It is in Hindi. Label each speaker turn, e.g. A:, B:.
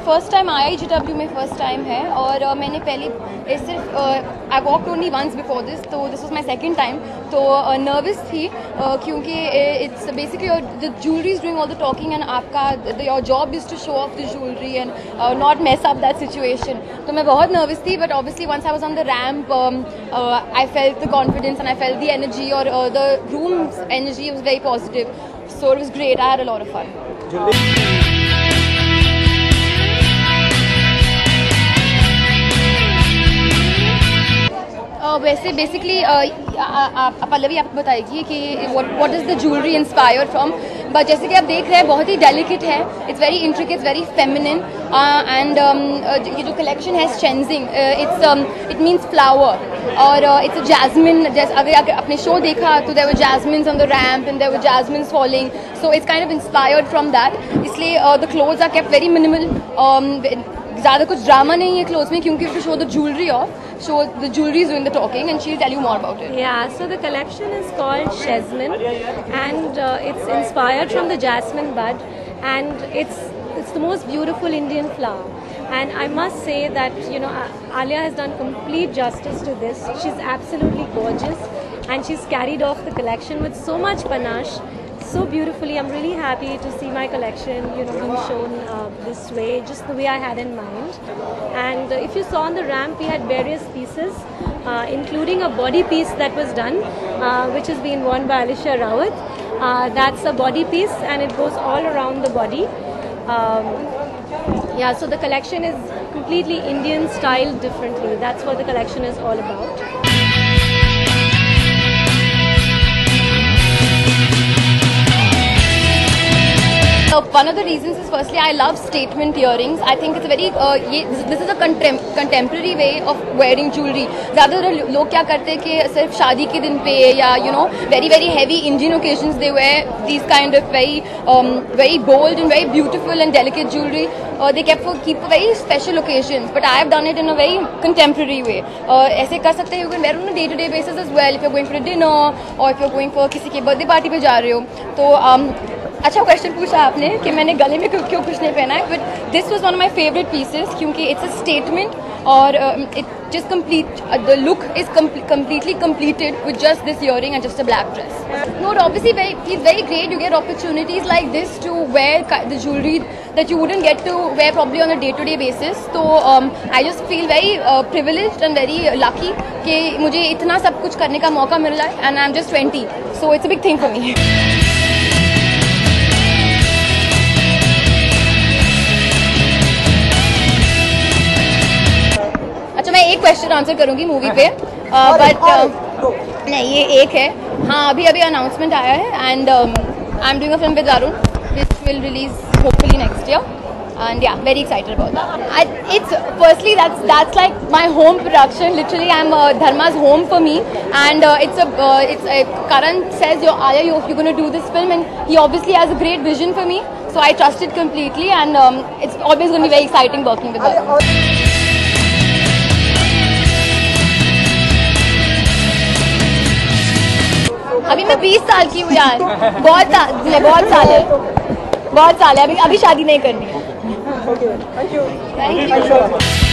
A: आई जी डब्ल्यू में फ़र्स्ट टाइम है और uh, मैंने पहले सिर्फ़ I walk only once before this तो this was my second time तो नर्वस uh, थी uh, क्योंकि it's basically the jewellery is doing all the talking and आपका your job is to show off the jewellery and not mess up that situation तो मैं बहुत नर्वस थी but obviously once I was on the ramp I felt the confidence and I felt the energy और the room energy was very positive so it was great I a of fun वैसे बेसिकली पल्लवी आपको बताएगी कि what is the jewellery inspire from but जैसे कि आप देख रहे हैं, बहुत ही डेलिकेट है. It's very intricate very feminine and ये जो कलेक्शन है changing it's it means flower और इट्स जैसमिन जैसे अगर अगर अपने शो देखा तो there were jasmine on the ramp and there were jasmine following so it's kind of inspired from that इसलिए the clothes are kept very minimal ज़्यादा कुछ ड्रामा नहीं है क्लोथ में, क्योंकि show the jewellery off show the jewelry is doing the talking and she'll tell you more about it.
B: Yeah, so the collection is called Shesmin and uh, it's inspired from the jasmine bud and it's it's the most beautiful Indian flower and I must say that you know Alia has done complete justice to this. She's absolutely gorgeous and she's carried off the collection with so much panache so beautifully. I'm really happy to see my collection, you know, being shown uh, this way, just the way I had in mind. And uh, if you saw on the ramp, we had various pieces, uh, including a body piece that was done, uh, which has been worn by Alicia Rawat. Uh, that's a body piece, and it goes all around the body. Um, yeah, so the collection is completely Indian styled differently. That's what the collection is all about.
A: Uh, one of the reasons is firstly I love statement earrings. I think it's a very uh, this is a contem contemporary way of wearing jewelry. ज़्यादातर लोग क्या करते हैं कि सिर्फ़ शादी के दिन पे या you know very very heavy Indian occasions they wear these kind of very um, very bold and very beautiful and delicate jewelry. Uh, they kept for keep for very special occasions, but I have done it in a very contemporary way. Uh, ऐसे कर सकते हैं you can wear on a day to day basis as well if you're going for a dinner or if you're going for किसी के birthday party पे जा रहे हो तो um, अच्छा क्वेश्चन पूछा आपने कि मैंने गले में क्यों कुछ नहीं पहना है but this was one of my favourite pieces क्योंकि इट्स अ स्टेटमेंट और it just complete the look is completely completed with just this earring and just a black dress not obviously very very great you get opportunities like this to wear the jewellery that you wouldn't get to wear probably on a day to day basis तो I just feel very privilege and very lucky कि मुझे इतना सब कुछ करने का मौका मिल रहा है and I am just twenty so it's a big thing for me question answer करूँगी मूवी पे। बट नहीं ये एक है। हाँ अभी अभी अनाउंसमेंट आया है and I am doing a film with Arun this will release hopefully next year and yeah very excited about it's firstly that's that's like my home production literally I am Dharma's home for me and it's it's Karan says your I you you gonna do this film and he obviously has a great vision for me so I trust it completely and it's obvious gonna be very exciting working with Arun अभी मैं 20 साल की हूँ यार। बहुत साल बहुत साल है। बहुत साल है। अभी अभी शादी नहीं करनी है। Thank you